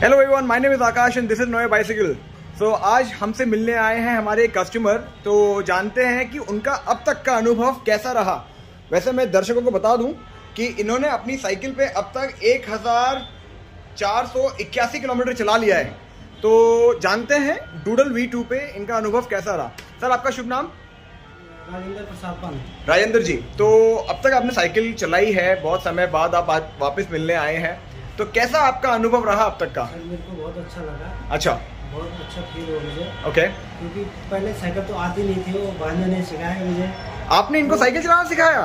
Hello everyone my name is Akash and this is Noah bicycle so आज हमसे मिलने आए हैं हमारे कस्टमर तो जानते हैं कि उनका अब तक का अनुभव कैसा रहा। वैसे मैं दर्शकों को बता दूँ कि इन्होंने अपनी साइकिल पे अब तक एक हज़ार चार सौ इक्यासी किलोमीटर चला लिया है। तो जानते हैं डूडल वी टू पे इनका अनुभव कैसा रहा। सर आपका शुभ नाम? राजेंद्र प्रसाद पान राजेंद्र जी तो अब तक आपने साइकिल चलाई है बहुत समय बाद आप वापस मिलने आए हैं। तो कैसा आपका अनुभव रहा अब तक का? सर मेरे को बहुत अच्छा लगा। अच्छा। बहुत अच्छा फील हो मुझे। ओके क्योंकि पहले साइकिल तो आती नहीं थी वो भांजा ने सिखाया मुझे। आपने इनको साइकिल चलाना सिखाया?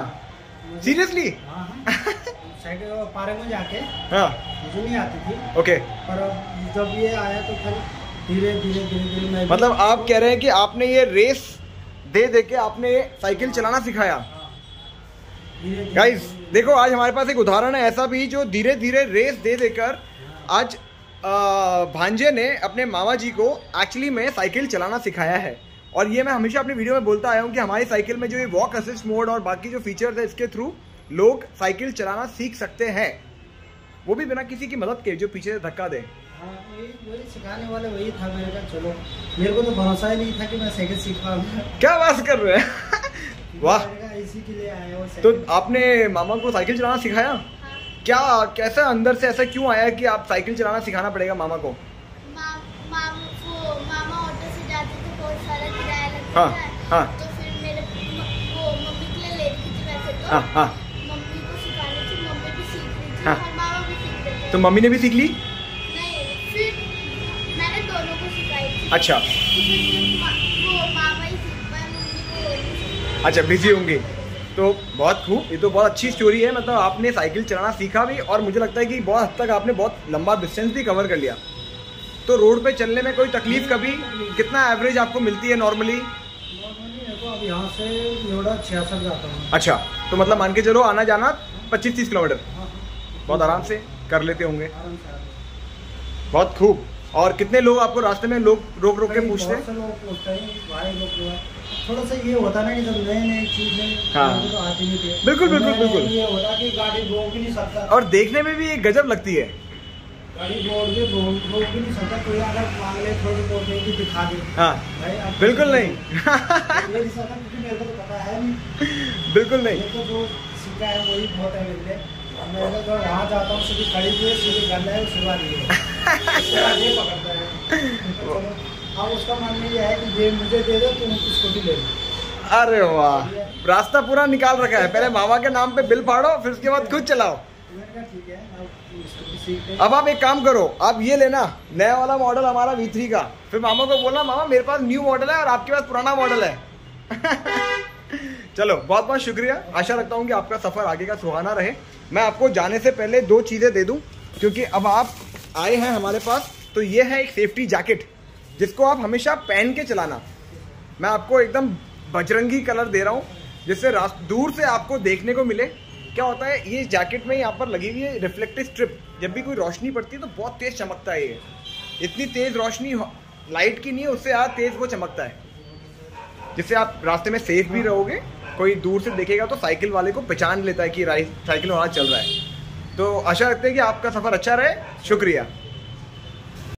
सीरियसली हाँ हाँ। साइकिल वो पार्क में जाके हाँ। मुझे नहीं आती थी। ओके पर जब ये आया तो फिर धीरे धीरे धीरे धीरे मैं मतलब आप कह रहे हैं कि आपने ये रेस दे दे के आपने साइकिल चलाना सिखाया? गाइस देखो आज हमारे पास एक उदाहरण है ऐसा भी जो धीरे धीरे रेस दे देकर आज भांजे ने अपने मामा जी को एक्चुअली में साइकिल चलाना सिखाया है। और ये मैं हमेशा अपनी वीडियो में बोलता आया हूँ कि हमारी साइकिल में जो ये वॉक असिस्ट मोड और बाकी जो फीचर्स है इसके थ्रू लोग साइकिल चलाना सीख सकते हैं। वो भी बिना किसी की मदद के जो पीछे से धक्का दे। हाँ वही वही सिखाने वाले वही था मेरे का चलो मेरे को तो भरोसा ही नहीं था कि मैं साइकिल सीख पाऊँगा. क्या बात कर रहे हैं? वाह। तो आपने मामा को साइकिल चलाना सिखाया? हाँ। क्या कैसा अंदर से ऐसा क्यों आया कि आप साइकिल चलाना सिखाना पड़ेगा मामा को? मा- माम- वो मामा ऑटो से जाते थे बहुत सारा किराया लगता हाँ, हाँ। तो फिर मेरे वो मम्मी के लिए ले थी वैसे तो। हाँ हाँ। मम्मी को सिखानी थी मम्मी भी सीख रही थी हाँ। और मामा भी सीख रहे थे। तो मम्मी ने भी सीख ली? नहीं फिर मैंने दोनों को सिखाई थी। अच्छा। तो फिर वो मामा अच्छा बिज़ी होंगे। तो बहुत खूब ये तो बहुत अच्छी स्टोरी है मतलब आपने साइकिल चलाना सीखा भी और मुझे लगता है कि बहुत हद तक आपने बहुत लंबा डिस्टेंस भी कवर कर लिया। तो रोड पे चलने में कोई तकलीफ़ कभी? कितना एवरेज आपको मिलती है नॉर्मली यहाँ से नोएडा छियासठ जाता हूँ। अच्छा तो मतलब मान के चलो आना जाना पच्चीस तीस किलोमीटर। हाँ, बहुत आराम से कर लेते होंगे। बहुत खूब। और कितने लोग आपको रास्ते में लोग रोक रोक के पूछते हैं? थोड़ा सा ये होता ना कि जब नए नए चीज़ें हाँ। तो आती नहीं थी बिल्कुल, तो बिल्कुल, बिल्कुल। ये होता कि गाड़ी रोक नहीं सकता। और देखने में भी एक गजब लगती है। गाड़ी रोड पे रोक भी नहीं सकता कोई अगर मांग ले थोड़ी बहुत नहीं दिखा दे। हाँ। बिल्कुल नहीं। मेरे को तो पता है नहीं। बिल्कुल नहीं। जो सीखा है वही बहुत है मेरे लिए। मैं अगर जाता हूँ सीधी खड़ी हुई सीधी गंदा है सिवा रही उसके बाद ये पकड़ता चलो, अब उसका मानना ये है कि ये मुझे दे दो तुम स्कूटी ले लो। अरे वाह रास्ता पूरा निकाल रखा है। पहले मामा के नाम पे बिल फाड़ो फिर उसके बाद खुद चलाओ। अब आप एक काम करो आप ये लेना नया वाला मॉडल हमारा V3 का। फिर मामा को बोलना मामा मेरे पास न्यू मॉडल है और आपके पास पुराना मॉडल है। चलो बहुत बहुत शुक्रिया। आशा रखता हूँ कि आपका सफ़र आगे का सुहाना रहे। मैं आपको जाने से पहले दो चीज़ें दे दूँ क्योंकि अब आप आए हैं हमारे पास तो ये है एक सेफ्टी जैकेट जिसको आप हमेशा पहन के चलाना। मैं आपको एकदम बजरंगी कलर दे रहा हूँ, जिससे दूर से आपको देखने को मिले। क्या होता है, ये जैकेट में यहाँ पर लगी हुई है रिफ्लेक्टिव स्ट्रिप जब भी कोई रोशनी पड़ती है तो बहुत तेज चमकता है ये। इतनी तेज रोशनी लाइट की नहीं है, उससे ज़्यादा तेज वो चमकता है। जिससे आप रास्ते में सेफ़ भी रहोगे, कोई दूर से देखेगा तो साइकिल वाले को पहचान लेता है कि साइकिल वाला चल रहा है। तो आशा रखते हैं कि आपका सफ़र अच्छा रहे। शुक्रिया।